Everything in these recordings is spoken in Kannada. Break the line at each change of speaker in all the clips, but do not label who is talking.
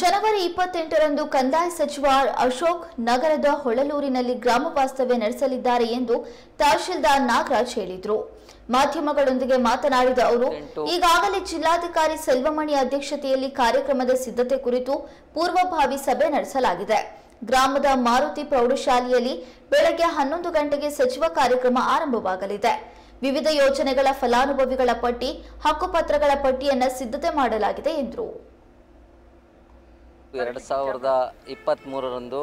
ಜನವರಿ ಇಪ್ಪತ್ತೆಂಟರಂದು ಕಂದಾಯ ಸಚಿವ ಅಶೋಕ್ ನಗರದ ಹೊಳಲೂರಿನಲ್ಲಿ ಗ್ರಾಮ ವಾಸ್ತವ್ಯ ನಡೆಸಲಿದ್ದಾರೆ ಎಂದು ತಹಶೀಲ್ದಾರ್ ನಾಗರಾಜ್ ಹೇಳಿದರು. ಮಾಧ್ಯಮಗಳೊಂದಿಗೆ ಮಾತನಾಡಿದ ಅವರು, ಈಗಾಗಲೇ ಜಿಲ್ಲಾಧಿಕಾರಿ ಸೆಲ್ವಮಣಿ ಅಧ್ಯಕ್ಷತೆಯಲ್ಲಿ ಕಾರ್ಯಕ್ರಮದ ಸಿದ್ಧತೆ ಕುರಿತು ಪೂರ್ವಭಾವಿ ಸಭೆ ನಡೆಸಲಾಗಿದೆ. ಗ್ರಾಮದ ಮಾರುತಿ ಪ್ರೌಢಶಾಲೆಯಲ್ಲಿ ಬೆಳಗ್ಗೆ ಹನ್ನೊಂದು ಗಂಟೆಗೆ ಸಚಿವ ಕಾರ್ಯಕ್ರಮ ಆರಂಭವಾಗಲಿದೆ. ವಿವಿಧ ಯೋಜನೆಗಳ ಫಲಾನುಭವಿಗಳ ಪಟ್ಟಿ, ಹಕ್ಕುಪತ್ರಗಳ ಪಟ್ಟಿಯನ್ನು ಸಿದ್ಧತೆ ಮಾಡಲಾಗಿದೆ ಎಂದರು.
ಎರಡು ಸಾವಿರದ ಇಪ್ಪತ್ತ್ಮೂರರಂದು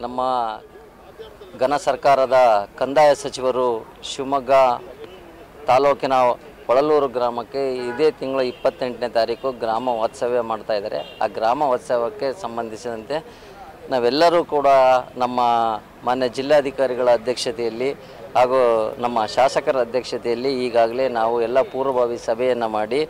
ನಮ್ಮ ಘನ ಸರ್ಕಾರದ ಕಂದಾಯ ಸಚಿವರು ಶಿವಮೊಗ್ಗ ತಾಲೂಕಿನ ಹೊಳಲೂರು ಗ್ರಾಮಕ್ಕೆ ಇದೇ ತಿಂಗಳ ಇಪ್ಪತ್ತೆಂಟನೇ ತಾರೀಕು ಗ್ರಾಮ ವಾತ್ಸವ್ಯ ಮಾಡ್ತಾ ಇದ್ದಾರೆ. ಆ ಗ್ರಾಮ ವಾತ್ಸವ್ಯಕ್ಕೆ ಸಂಬಂಧಿಸಿದಂತೆ ನಾವೆಲ್ಲರೂ ಕೂಡ ನಮ್ಮ ಮಾನ್ಯ ಜಿಲ್ಲಾಧಿಕಾರಿಗಳ ಅಧ್ಯಕ್ಷತೆಯಲ್ಲಿ ಹಾಗೂ ನಮ್ಮ ಶಾಸಕರ ಅಧ್ಯಕ್ಷತೆಯಲ್ಲಿ ಈಗಾಗಲೇ ನಾವು ಎಲ್ಲ ಪೂರ್ವಭಾವಿ ಸಭೆಯನ್ನು ಮಾಡಿ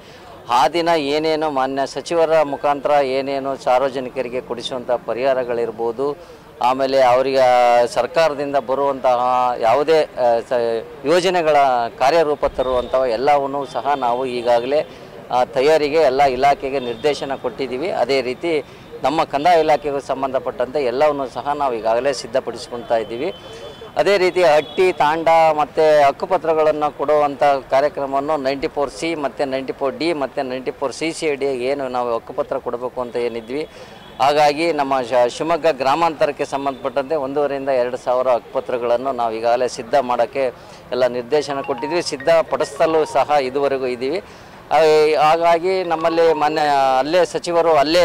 ಆ ದಿನ ಏನೇನು ಮಾನ್ಯ ಸಚಿವರ ಮುಖಾಂತರ ಏನೇನು ಸಾರ್ವಜನಿಕರಿಗೆ ಕೊಡಿಸುವಂಥ ಪರಿಹಾರಗಳಿರ್ಬೋದು. ಆಮೇಲೆ ಅವರಿಗೆ ಸರ್ಕಾರದಿಂದ ಬರುವಂತಹ ಯಾವುದೇ ಸ- ಯೋಜನೆಗಳ ಕಾರ್ಯರೂಪ ತರುವಂಥವು ಎಲ್ಲವನ್ನೂ ಸಹ ನಾವು ಈಗಾಗಲೇ ತಯಾರಿಗೆ ಎಲ್ಲ ಇಲಾಖೆಗೆ ನಿರ್ದೇಶನ ಕೊಟ್ಟಿದ್ದೀವಿ. ಅದೇ ರೀತಿ ನಮ್ಮ ಕಂದಾಯ ಇಲಾಖೆಗೂ ಸಂಬಂಧಪಟ್ಟಂತೆ ಎಲ್ಲವನ್ನು ಸಹ ನಾವು ಈಗಾಗಲೇ ಸಿದ್ಧಪಡಿಸ್ಕೊಳ್ತಾ ಇದ್ದೀವಿ. ಅದೇ ರೀತಿ ಹಟ್ಟಿ, ತಾಂಡ ಮತ್ತು ಹಕ್ಕುಪತ್ರಗಳನ್ನು ಕೊಡುವಂಥ ಕಾರ್ಯಕ್ರಮವನ್ನು ನೈಂಟಿ ಫೋರ್ ಸಿ ಮತ್ತು ನೈಂಟಿ ಫೋರ್ ಡಿ ಮತ್ತು ninety four C C D ಏನು ನಾವು ಹಕ್ಕುಪತ್ರ ಕೊಡಬೇಕು ಅಂತ ಏನಿದ್ವಿ. ಹಾಗಾಗಿ ನಮ್ಮ ಶಿವಮೊಗ್ಗ ಗ್ರಾಮಾಂತರಕ್ಕೆ ಸಂಬಂಧಪಟ್ಟಂತೆ ಒಂದೂವರೆಯಿಂದ ಎರಡು ಸಾವಿರ ಹಕ್ಕುಪತ್ರಗಳನ್ನು ನಾವು ಈಗಾಗಲೇ ಸಿದ್ಧ ಮಾಡೋಕ್ಕೆ ಎಲ್ಲ ನಿರ್ದೇಶನ ಕೊಟ್ಟಿದ್ವಿ. ಸಿದ್ಧಪಡಿಸಲು ಸಹ ಇದುವರೆಗೂ ಇದ್ದೀವಿ. ಹಾಗಾಗಿ ನಮ್ಮಲ್ಲಿ ಮೊನ್ನೆ ಅಲ್ಲೇ ಸಚಿವರು ಅಲ್ಲೇ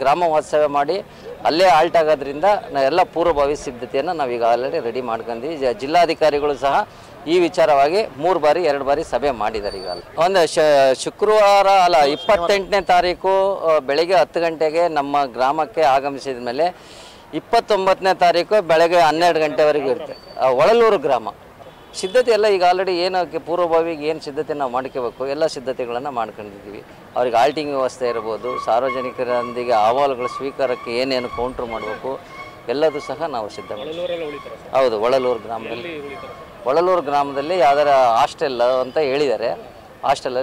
ಗ್ರಾಮ ವಾಸ್ತವ್ಯ ಮಾಡಿ ಅಲ್ಲೇ ಆಲ್ಟ್ ಆಗೋದ್ರಿಂದ ಎಲ್ಲ ಪೂರ್ವಭಾವಿ ಸಿದ್ಧತೆಯನ್ನು ನಾವು ಈಗ ಆಲ್ರೆಡಿ ರೆಡಿ ಮಾಡ್ಕೊಂಡ್ವಿ ಜಿಲ್ಲಾಧಿಕಾರಿಗಳು ಸಹ ಈ ವಿಚಾರವಾಗಿ ಮೂರು ಬಾರಿ, ಎರಡು ಬಾರಿ ಸಭೆ ಮಾಡಿದ್ದಾರೆ ಈಗ ಒಂದು ಶುಕ್ರವಾರ ಅಲ್ಲ, ಇಪ್ಪತ್ತೆಂಟನೇ ತಾರೀಕು ಬೆಳಗ್ಗೆ ಹತ್ತು ಗಂಟೆಗೆ ನಮ್ಮ ಗ್ರಾಮಕ್ಕೆ ಆಗಮಿಸಿದ ಮೇಲೆ ಇಪ್ಪತ್ತೊಂಬತ್ತನೇ ತಾರೀಕು ಬೆಳಗ್ಗೆ ಹನ್ನೆರಡು ಗಂಟೆವರೆಗೂ ಇರುತ್ತೆ. ಒಳಲೂರು ಗ್ರಾಮ. ಸಿದ್ಧತೆ ಎಲ್ಲ ಈಗ ಆಲ್ರೆಡಿ ಏನಕ್ಕೆ ಪೂರ್ವಭಾವಿಗೆ ಏನು ಸಿದ್ಧತೆ ನಾವು ಮಾಡ್ಕೋಬೇಕು ಎಲ್ಲ ಸಿದ್ಧತೆಗಳನ್ನು ಮಾಡ್ಕೊಂಡಿದ್ದೀವಿ. ಅವ್ರಿಗೆ ಆಲ್ಟಿಂಗ್ ವ್ಯವಸ್ಥೆ ಇರ್ಬೋದು ಸಾರ್ವಜನಿಕರೊಂದಿಗೆ ಅಹವಾಲುಗಳ ಸ್ವೀಕಾರಕ್ಕೆ ಏನೇನು ಕೌಂಟ್ರ್ ಮಾಡಬೇಕು ಎಲ್ಲದೂ ಸಹ ನಾವು ಸಿದ್ಧ ಹೌದು ಒಳಲೂರು ಗ್ರಾಮದಲ್ಲಿ. ಒಳಲೂರು ಗ್ರಾಮದಲ್ಲಿ ಯಾವ್ದಾರ ಹಾಸ್ಟೆಲ್ ಅಂತ ಹೇಳಿದ್ದಾರೆ. ಹಾಸ್ಟೆಲಲ್ಲಿ